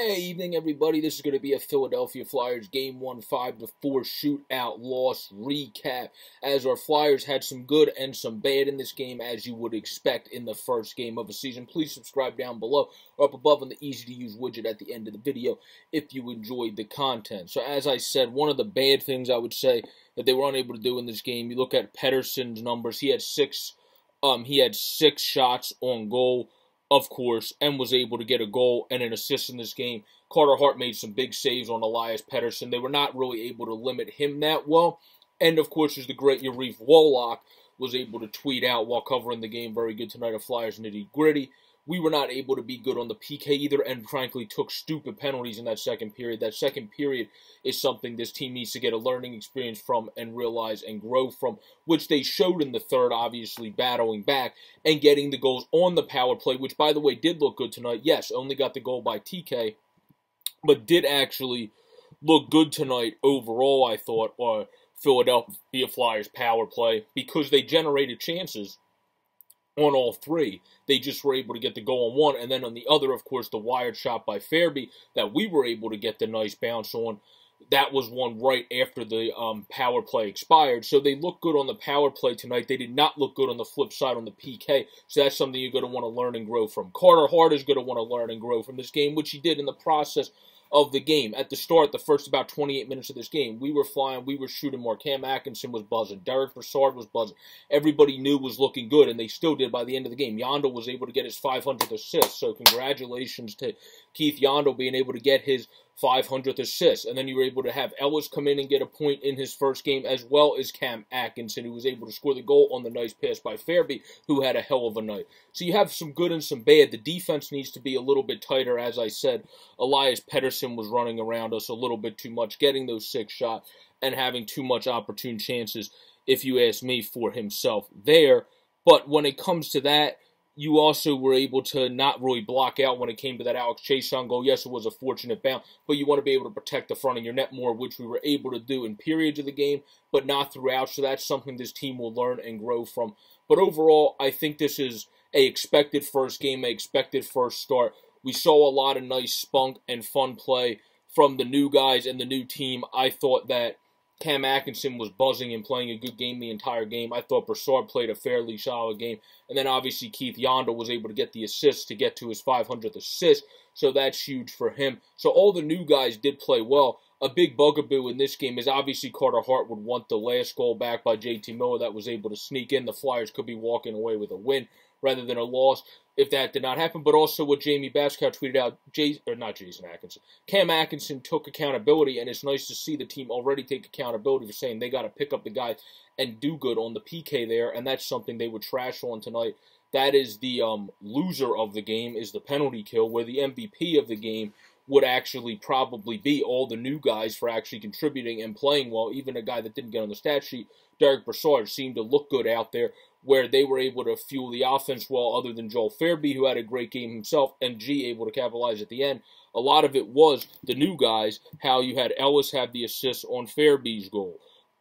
Hey, evening everybody. This is going to be a Philadelphia Flyers Game 1 5 to 4 shootout loss recap. As our Flyers had some good and some bad in this game, as you would expect in the first game of a season. Please subscribe down below or up above on the easy to use widget at the end of the video if you enjoyed the content. So, as I said, one of the bad things I would say that they were unable to do in this game, you look at Pettersson's numbers. He had six, um, he had six shots on goal of course, and was able to get a goal and an assist in this game. Carter Hart made some big saves on Elias Pettersson. They were not really able to limit him that well. And of course, there's the great Yarif Woloch was able to tweet out while covering the game. Very good tonight of Flyers nitty gritty we were not able to be good on the PK either, and frankly took stupid penalties in that second period. That second period is something this team needs to get a learning experience from and realize and grow from, which they showed in the third, obviously battling back and getting the goals on the power play, which by the way did look good tonight. Yes, only got the goal by TK, but did actually look good tonight overall, I thought, or Philadelphia Flyers power play because they generated chances on all three. They just were able to get the goal on one, and then on the other, of course, the wired shot by Farabee that we were able to get the nice bounce on. That was one right after the um, power play expired. So they look good on the power play tonight. They did not look good on the flip side on the PK. So that's something you're going to want to learn and grow from. Carter Hart is going to want to learn and grow from this game, which he did in the process of the game. At the start, the first about 28 minutes of this game, we were flying, we were shooting more. Cam Atkinson was buzzing. Derek Brassard was buzzing. Everybody knew was looking good, and they still did by the end of the game. Yandle was able to get his 500th assist, so congratulations to Keith Yandle being able to get his 500th assist. And then you were able to have Ellis come in and get a point in his first game, as well as Cam Atkinson, who was able to score the goal on the nice pass by Farabee, who had a hell of a night. So you have some good and some bad. The defense needs to be a little bit tighter, as I said. Elias Pettersson was running around us a little bit too much, getting those six shots and having too much opportune chances, if you ask me, for himself there. But when it comes to that, you also were able to not really block out when it came to that Alex Chiasson goal. Oh, yes, it was a fortunate bounce, but you want to be able to protect the front of your net more, which we were able to do in periods of the game, but not throughout. So that's something this team will learn and grow from. But overall, I think this is a expected first game, a expected first start. We saw a lot of nice spunk and fun play from the new guys and the new team. I thought that Cam Atkinson was buzzing and playing a good game the entire game. I thought Brassard played a fairly solid game. And then obviously Keith Yandle was able to get the assist to get to his 500th assist. So that's huge for him. So all the new guys did play well. A big bugaboo in this game is obviously Carter Hart would want the last goal back by JT Miller that was able to sneak in. The Flyers could be walking away with a win rather than a loss if that did not happen. But also what Jamie Baskow tweeted out, Jay, or not Jason Atkinson, Cam Atkinson took accountability, and it's nice to see the team already take accountability for saying they got to pick up the guy and do good on the PK there, and that's something they would trash on tonight. That is the um, loser of the game is the penalty kill, where the MVP of the game would actually probably be all the new guys for actually contributing and playing well. Even a guy that didn't get on the stat sheet, Derek Brassard, seemed to look good out there where they were able to fuel the offense well, other than Joel Farabee, who had a great game himself, and G able to capitalize at the end. A lot of it was the new guys, how you had Ellis have the assist on Farabee's goal.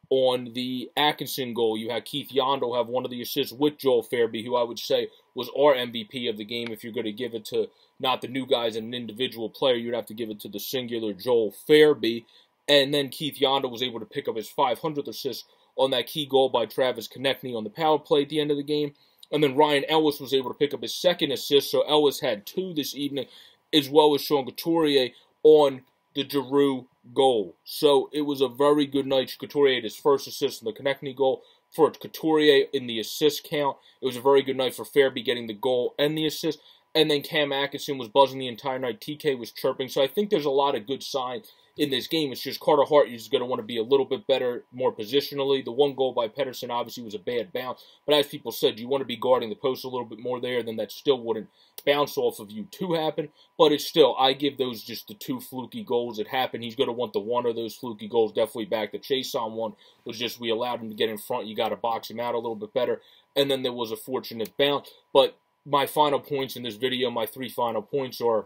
On the Atkinson goal, you had Keith Yandle have one of the assists with Joel Farabee, who I would say was our MVP of the game. If you're going to give it to not the new guys and an individual player, you'd have to give it to the singular Joel Farabee. And then Keith Yandle was able to pick up his 500th assist on that key goal by Travis Konecny on the power play at the end of the game. And then Ryan Ellis was able to pick up his second assist, so Ellis had two this evening, as well as Sean Couturier on the Giroux goal. So it was a very good night. Couturier had his first assist in the Konecny goal. For Couturier in the assist count, it was a very good night for Farabee getting the goal and the assist. And then Cam Atkinson was buzzing the entire night. TK was chirping. So I think there's a lot of good signs in this game. It's just Carter Hart is going to want to be a little bit better, more positionally. The one goal by Pettersson obviously was a bad bounce, but as people said, you want to be guarding the post a little bit more there, then that still wouldn't bounce off of you to happen. But it's still, I give those just the two fluky goals that happened. He's going to want the one of those fluky goals definitely back. The Chiasson one was just we allowed him to get in front. You got to box him out a little bit better. And then there was a fortunate bounce. But my final points in this video, my three final points are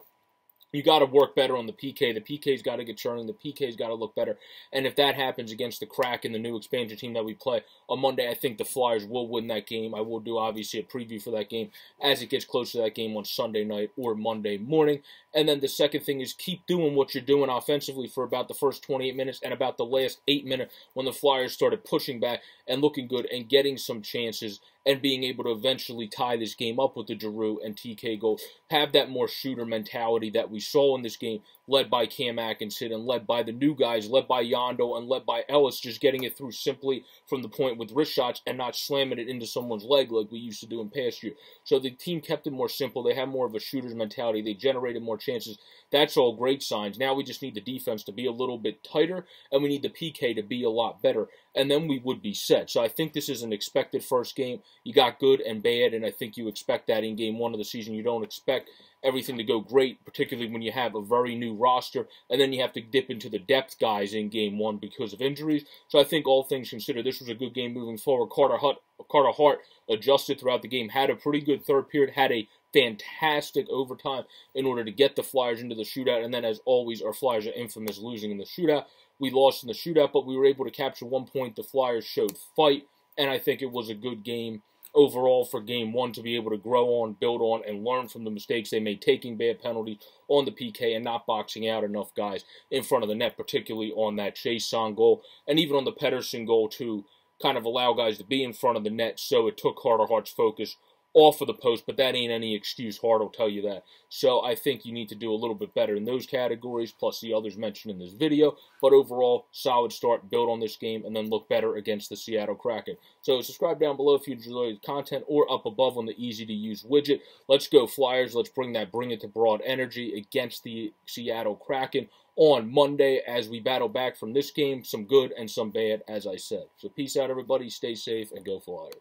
you got to work better on the PK. The PK's got to get churning. The PK's got to look better. And if that happens against the Kraken, the new expansion team that we play on Monday, I think the Flyers will win that game. I will do obviously a preview for that game as it gets closer to that game on Sunday night or Monday morning. And then the second thing is keep doing what you're doing offensively for about the first 28 minutes and about the last eight minutes when the Flyers started pushing back and looking good and getting some chances and being able to eventually tie this game up with the Giroux and TK goal. Have that more shooter mentality that we saw in this game, led by Cam Atkinson and led by the new guys, led by Yandle and led by Ellis, just getting it through simply from the point with wrist shots and not slamming it into someone's leg like we used to do in past year. So the team kept it more simple. They had more of a shooter's mentality. They generated more chances. That's all great signs. Now we just need the defense to be a little bit tighter, and we need the PK to be a lot better, and then we would be set. So I think this is an expected first game. You got good and bad, and I think you expect that in game one of the season. You don't expect everything to go great, particularly when you have a very new roster, and then you have to dip into the depth guys in game one because of injuries. So I think all things considered, this was a good game moving forward. Carter Hart, Carter Hart adjusted throughout the game, had a pretty good third period, had a fantastic overtime in order to get the Flyers into the shootout. And then, as always, our Flyers are infamous losing in the shootout. We lost in the shootout, but we were able to capture one point. The Flyers showed fight, and I think it was a good game overall for game one to be able to grow on, build on, and learn from the mistakes they made, taking bad penalties on the PK and not boxing out enough guys in front of the net, particularly on that Chiasson goal, and even on the Pettersson goal to kind of allow guys to be in front of the net. So it took Carter Hart's focus off of the post, but that ain't any excuse. Hart will tell you that. So I think you need to do a little bit better in those categories, plus the others mentioned in this video. But overall, solid start, build on this game, and then look better against the Seattle Kraken. So subscribe down below if you enjoy the content, or up above on the easy-to-use widget. Let's go Flyers. Let's bring that bring it to broad energy against the Seattle Kraken on Monday as we battle back from this game. Some good and some bad, as I said. So peace out, everybody. Stay safe and go Flyers.